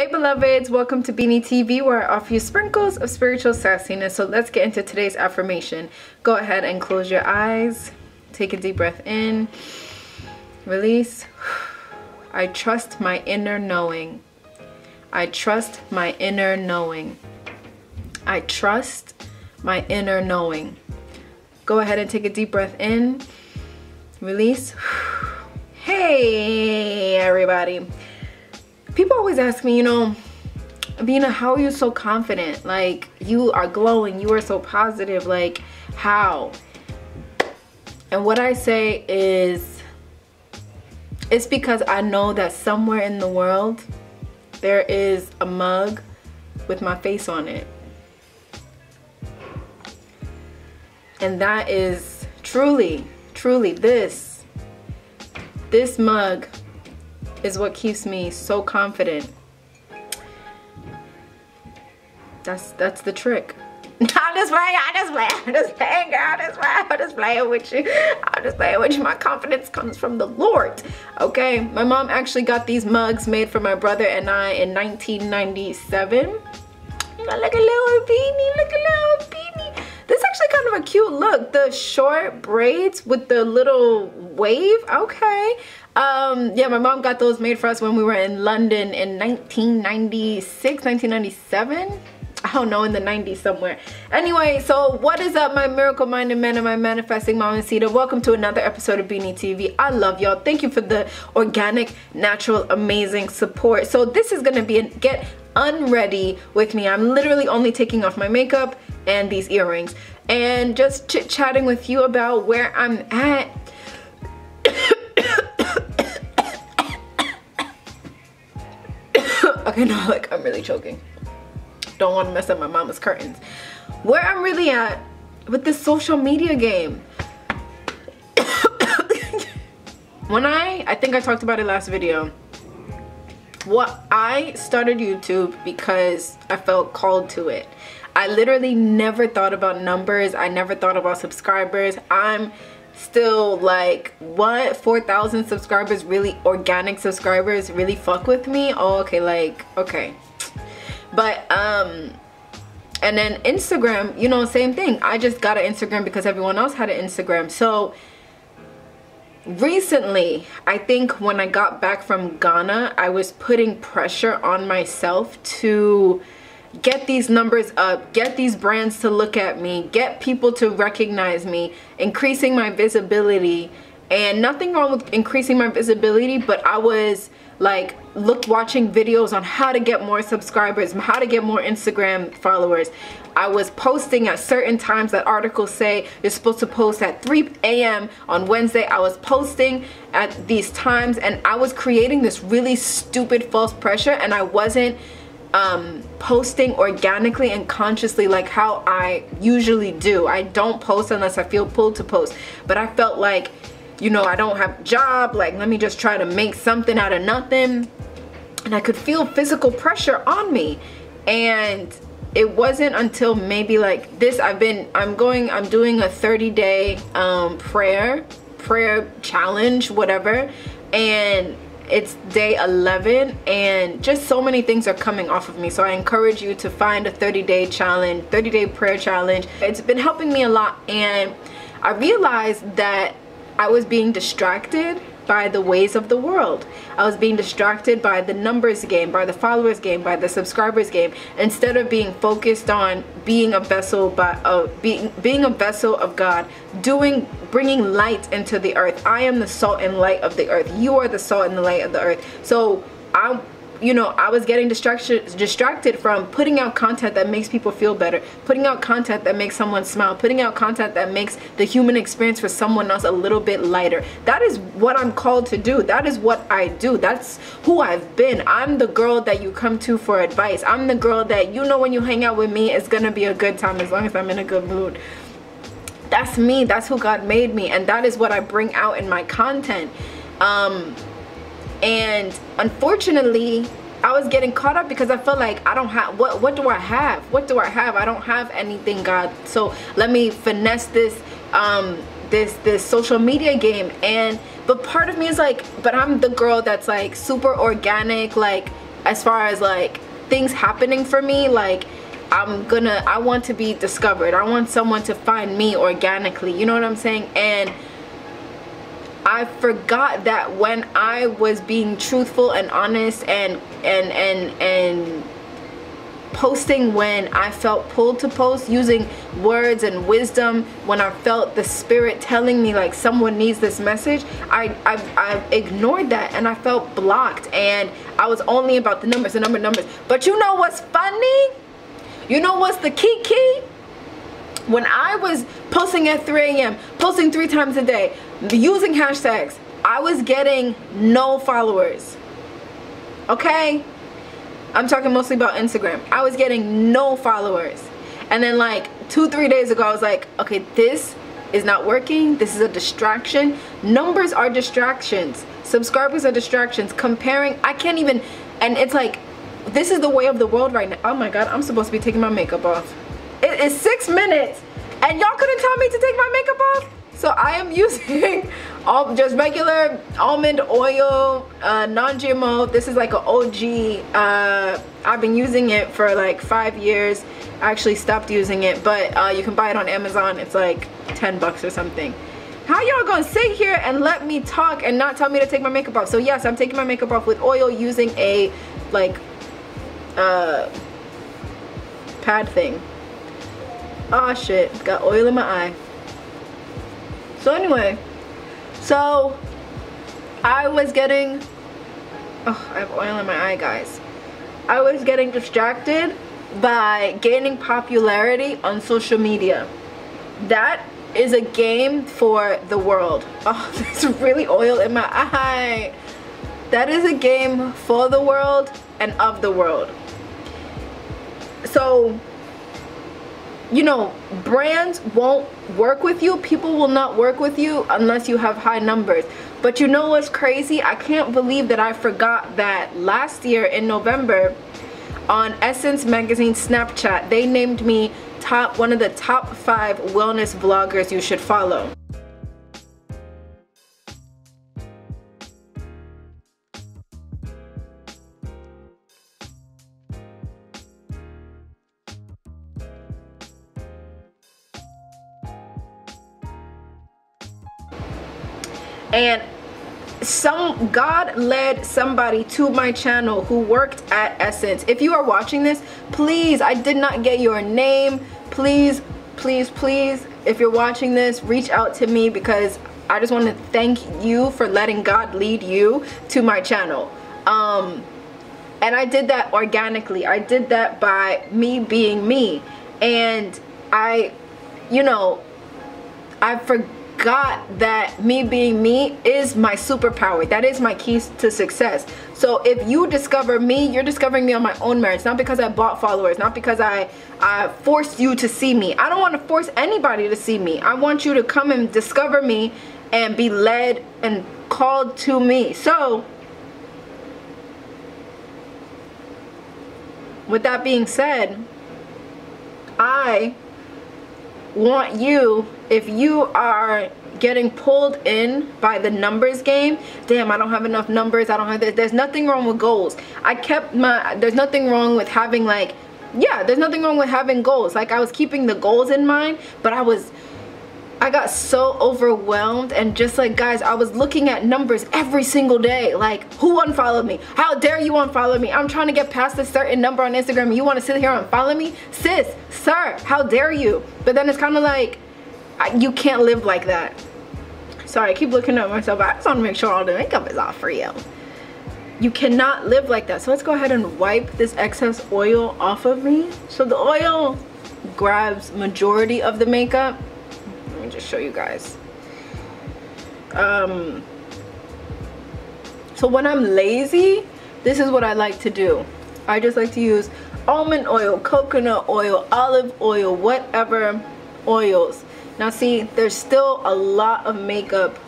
Hey beloveds, welcome to Beenie TV where I offer you sprinkles of spiritual sassiness. So let's get into today's affirmation. Go ahead and close your eyes. Take a deep breath in. Release. I trust my inner knowing. I trust my inner knowing. I trust my inner knowing. Go ahead and take a deep breath in. Release. Hey everybody people always ask me, you know, Bina, how are you so confident? Like, you are glowing, you are so positive. Like, how? And what I say is, it's because I know that somewhere in the world, there is a mug with my face on it. And that is truly, truly this. This mug is what keeps me so confident. That's that's the trick. I'm just playing, I'm just playing, I'm just playing, girl, I'm just playing, I'm just playing with you. I'm just playing with you. My confidence comes from the Lord. Okay, my mom actually got these mugs made for my brother and I in 1997. Look a little Beenie, look a little Beenie. This is actually kind of a cute look. The short braids with the little wave, okay. Um, yeah, my mom got those made for us when we were in London in 1996, 1997. I don't know, in the 90s somewhere. Anyway, so what is up, my miracle-minded men and my manifesting mamacita? Welcome to another episode of Beenie TV. I love y'all. Thank you for the organic, natural, amazing support. So this is gonna be a get unready with me. I'm literally only taking off my makeup and these earrings and just chit-chatting with you about where I'm at okay, no, like I'm really choking. Don't want to mess up my mama's curtains. Where I'm really at with this social media game. when I, I think I talked about it last video. What I started YouTube because I felt called to it. I literally never thought about numbers. I never thought about subscribers. I'm still like what? 4,000 subscribers really organic subscribers really fuck with me? Oh okay like okay. But um and then Instagram you know same thing. I just got an Instagram because everyone else had an Instagram. So recently I think when I got back from Ghana I was putting pressure on myself to get these numbers up, get these brands to look at me, get people to recognize me, increasing my visibility. And nothing wrong with increasing my visibility, but I was like look watching videos on how to get more subscribers, how to get more Instagram followers. I was posting at certain times that articles say you're supposed to post at 3 a.m. on Wednesday. I was posting at these times and I was creating this really stupid false pressure and I wasn't um, posting organically and consciously like how I usually do. I don't post unless I feel pulled to post. But I felt like, you know, I don't have a job. Like, let me just try to make something out of nothing. And I could feel physical pressure on me. And it wasn't until maybe like this, I've been, I'm going, I'm doing a 30 day um, prayer, prayer challenge, whatever. And it's day 11 and just so many things are coming off of me. So i encourage you to find a 30 day challenge 30 day prayer challenge. It's been helping me a lot and i realized that i was being distracted by the ways of the world. I was being distracted by the numbers game, by the followers game, by the subscribers game, instead of being focused on being a vessel, by uh, being being a vessel of God, doing bringing light into the earth. I am the salt and light of the earth. You are the salt and the light of the earth. So I you know, I was getting distracted distracted from putting out content that makes people feel better, putting out content that makes someone smile, putting out content that makes the human experience for someone else a little bit lighter. That is what I'm called to do. That is what I do. That's who I've been. I'm the girl that you come to for advice. I'm the girl that you know when you hang out with me, it's gonna be a good time as long as I'm in a good mood. That's me. That's who God made me. And that is what I bring out in my content. Um, and unfortunately I was getting caught up because I felt like I don't have what what do I have? What do I have? I don't have anything God. So let me finesse this um this this social media game. And but part of me is like but I'm the girl that's like super organic like as far as like things happening for me like I'm gonna I want to be discovered. I want someone to find me organically. You know what I'm saying? And I forgot that when I was being truthful and honest and and and and posting when I felt pulled to post using words and wisdom when I felt the spirit telling me like someone needs this message I, I, I ignored that and I felt blocked. And I was only about the numbers the number numbers. But you know what's funny? You know what's the key key? When I was posting at 3 a.m posting three times a day using hashtags I was getting no followers. Okay? I'm talking mostly about Instagram. I was getting no followers. And then like two three days ago I was like okay this is not working. This is a distraction. Numbers are distractions. Subscribers are distractions. Comparing I can't even and it's like this is the way of the world right now. Oh my god I'm supposed to be taking my makeup off. It is six minutes and y'all couldn't tell me to take my makeup off so I am using all just regular almond oil, uh, non-GMO. This is like an OG. Uh, I've been using it for like five years. I actually stopped using it, but uh, you can buy it on Amazon. It's like 10 bucks or something. How y'all gonna sit here and let me talk and not tell me to take my makeup off? So yes, I'm taking my makeup off with oil using a like uh, pad thing. Oh shit, got oil in my eye. So anyway, so I was getting, oh, I have oil in my eye, guys. I was getting distracted by gaining popularity on social media. That is a game for the world. Oh, there's really oil in my eye. That is a game for the world and of the world. So you know, brands won't work with you. People will not work with you unless you have high numbers. But you know what's crazy? I can't believe that I forgot that last year in November on Essence Magazine Snapchat, they named me top one of the top five wellness vloggers you should follow. And some God led somebody to my channel who worked at Essence. If you are watching this, please, I did not get your name. Please, please, please, if you're watching this, reach out to me because I just want to thank you for letting God lead you to my channel. Um, and I did that organically. I did that by me being me. And I, you know, I forgot forgot that me being me is my superpower. That is my keys to success. So if you discover me, you're discovering me on my own merits, not because I bought followers, not because I, I forced you to see me. I don't want to force anybody to see me. I want you to come and discover me and be led and called to me. So with that being said, I want you if you are getting pulled in by the numbers game damn i don't have enough numbers i don't have this there's nothing wrong with goals. I kept my there's nothing wrong with having like yeah there's nothing wrong with having goals. Like i was keeping the goals in mind but i was I got so overwhelmed and just like guys I was looking at numbers every single day. Like who unfollowed me? How dare you unfollow me? I'm trying to get past a certain number on Instagram you want to sit here and follow me? Sis sir how dare you? But then it's kind of like you can't live like that. Sorry I keep looking at myself I just want to make sure all the makeup is off for you. You cannot live like that. So let's go ahead and wipe this excess oil off of me. So the oil grabs majority of the makeup just show you guys. Um so when i'm lazy this is what i like to do. I just like to use almond oil coconut oil olive oil whatever oils. Now see there's still a lot of makeup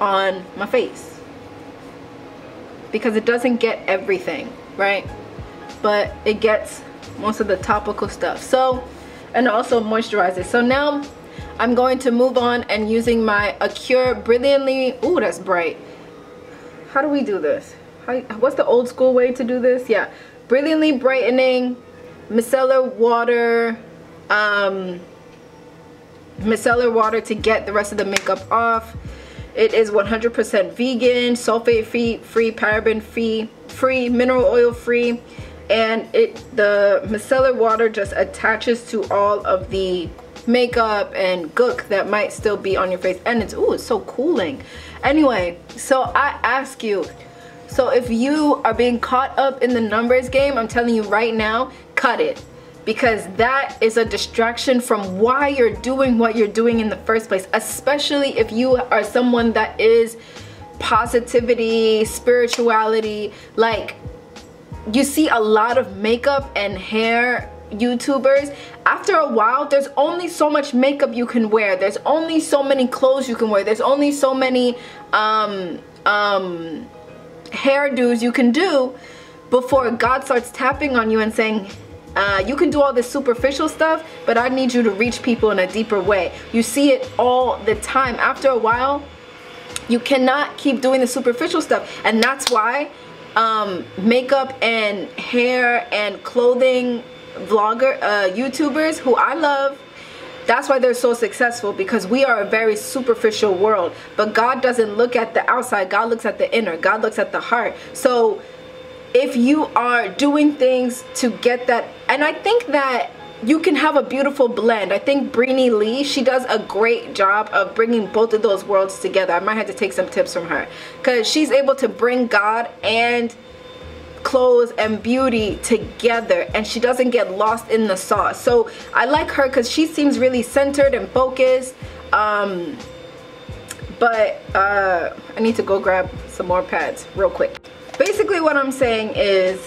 on my face because it doesn't get everything right? But it gets most of the topical stuff. So and also moisturizes so now I'm going to move on and using my Acure Brilliantly, ooh that's bright. How do we do this? how, what's the old school way to do this? Yeah, brilliantly brightening, micellar water, um, micellar water to get the rest of the makeup off. It is 100% vegan, sulfate free, free, paraben free, free, mineral oil free, and it the micellar water just attaches to all of the makeup and gook that might still be on your face. And it's oh it's so cooling. Anyway so i ask you so if you are being caught up in the numbers game i'm telling you right now cut it. Because that is a distraction from why you're doing what you're doing in the first place especially if you are someone that is positivity spirituality like you see a lot of makeup and hair YouTubers, after a while, there's only so much makeup you can wear. There's only so many clothes you can wear. There's only so many um, um, hairdos you can do before God starts tapping on you and saying, uh, you can do all this superficial stuff, but I need you to reach people in a deeper way. You see it all the time. After a while, you cannot keep doing the superficial stuff. And that's why um, makeup and hair and clothing vlogger, uh, YouTubers who I love, that's why they're so successful because we are a very superficial world. But God doesn't look at the outside, God looks at the inner, God looks at the heart. So if you are doing things to get that, and I think that you can have a beautiful blend. I think Brini Lee, she does a great job of bringing both of those worlds together. I might have to take some tips from her because she's able to bring God and clothes and beauty together and she doesn't get lost in the sauce so I like her because she seems really centered and focused um, but uh, I need to go grab some more pads real quick basically what I'm saying is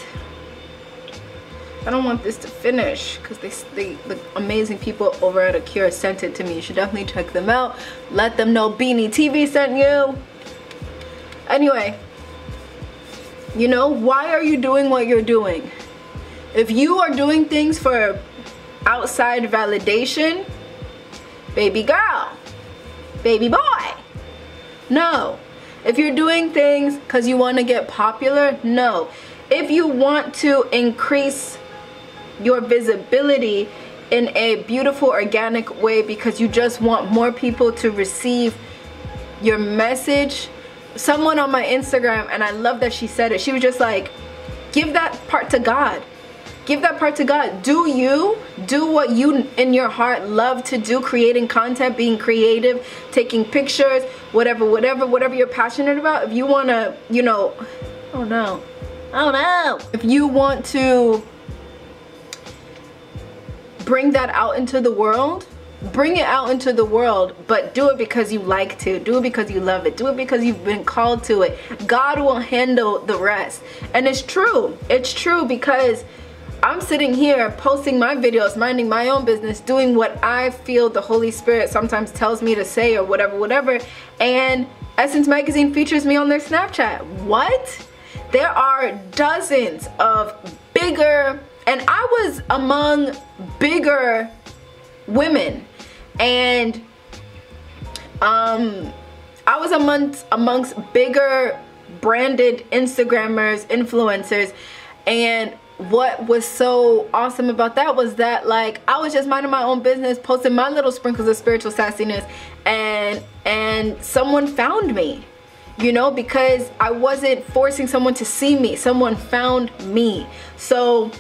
I don't want this to finish because they, they, the amazing people over at Acure sent it to me. You should definitely check them out. Let them know Beenie TV sent you. Anyway, you know, why are you doing what you're doing? If you are doing things for outside validation, baby girl, baby boy, no. If you're doing things because you want to get popular, no. If you want to increase your visibility in a beautiful organic way because you just want more people to receive your message someone on my Instagram, and I love that she said it. She was just like, give that part to God. Give that part to God. Do you, do what you in your heart love to do, creating content, being creative, taking pictures, whatever, whatever, whatever you're passionate about. If you want to, you know, oh no, oh no. If you want to bring that out into the world, bring it out into the world but do it because you like to do it because you love it do it because you've been called to it god will handle the rest and it's true it's true because I'm sitting here posting my videos, minding my own business, doing what I feel the Holy Spirit sometimes tells me to say or whatever, whatever. And Essence Magazine features me on their Snapchat. What? There are dozens of bigger, and I was among bigger women and um, I was amongst amongst bigger branded Instagrammers, influencers, and what was so awesome about that was that like I was just minding my own business, posting my little sprinkles of spiritual sassiness, and and someone found me you know because I wasn't forcing someone to see me. Someone found me. So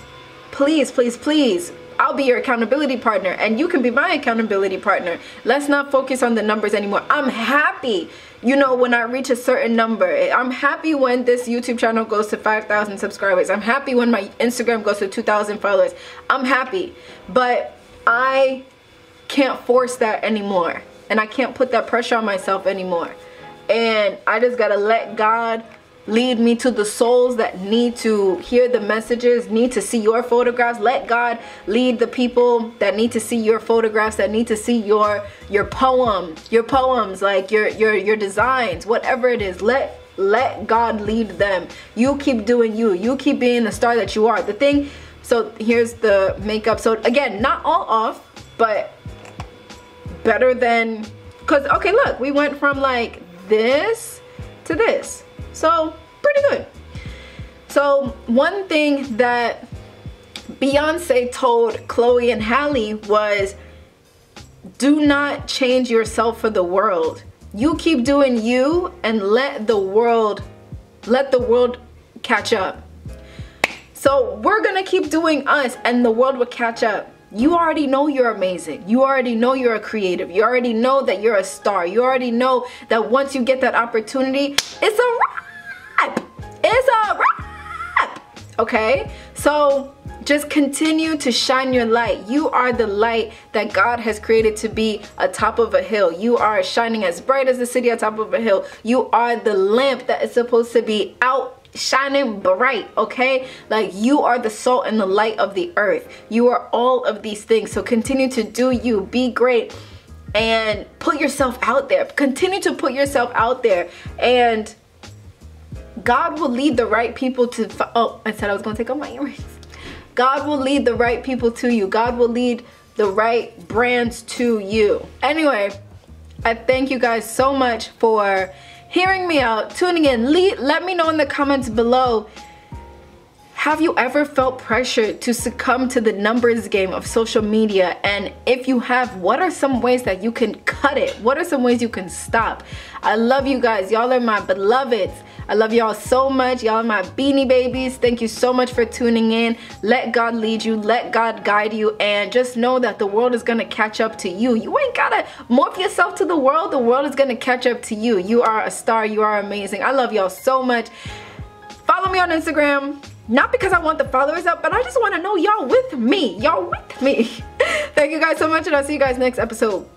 please please please I'll be your accountability partner and you can be my accountability partner. Let's not focus on the numbers anymore. I'm happy, you know, when I reach a certain number. I'm happy when this YouTube channel goes to 5,000 subscribers. I'm happy when my Instagram goes to 2,000 followers. I'm happy, but I can't force that anymore. And I can't put that pressure on myself anymore. And I just gotta let God lead me to the souls that need to hear the messages need to see your photographs. Let god lead the people that need to see your photographs that need to see your your poem your poems like your your your designs whatever it is. Let let god lead them. You keep doing you. You keep being the star that you are. The thing so here's the makeup. So again not all off but better than because okay look we went from like this to this. So pretty good. So one thing that Beyonce told Chloe and Halle was do not change yourself for the world. You keep doing you and let the world let the world catch up. So we're gonna keep doing us and the world will catch up. You already know you're amazing. You already know you're a creative. You already know that you're a star. You already know that once you get that opportunity, it's a wrap. It's a wrap. Okay? So just continue to shine your light. You are the light that God has created to be atop of a hill. You are shining as bright as the city atop of a hill. You are the lamp that is supposed to be out shining bright okay like you are the salt and the light of the earth you are all of these things so continue to do you be great and put yourself out there continue to put yourself out there and God will lead the right people to oh I said I was gonna take off my earrings God will lead the right people to you. God will lead the right brands to you. Anyway, I thank you guys so much for hearing me out, tuning in. let me know in the comments below have you ever felt pressure to succumb to the numbers game of social media? And if you have, what are some ways that you can cut it? What are some ways you can stop? I love you guys. Y'all are my beloveds. I love y'all so much. Y'all are my beanie babies. Thank you so much for tuning in. Let God lead you. Let God guide you. And just know that the world is going to catch up to you. You ain't got to morph yourself to the world. The world is going to catch up to you. You are a star. You are amazing. I love y'all so much. Follow me on Instagram not because I want the followers up, but I just want to know y'all with me. Y'all with me. Thank you guys so much and I'll see you guys next episode.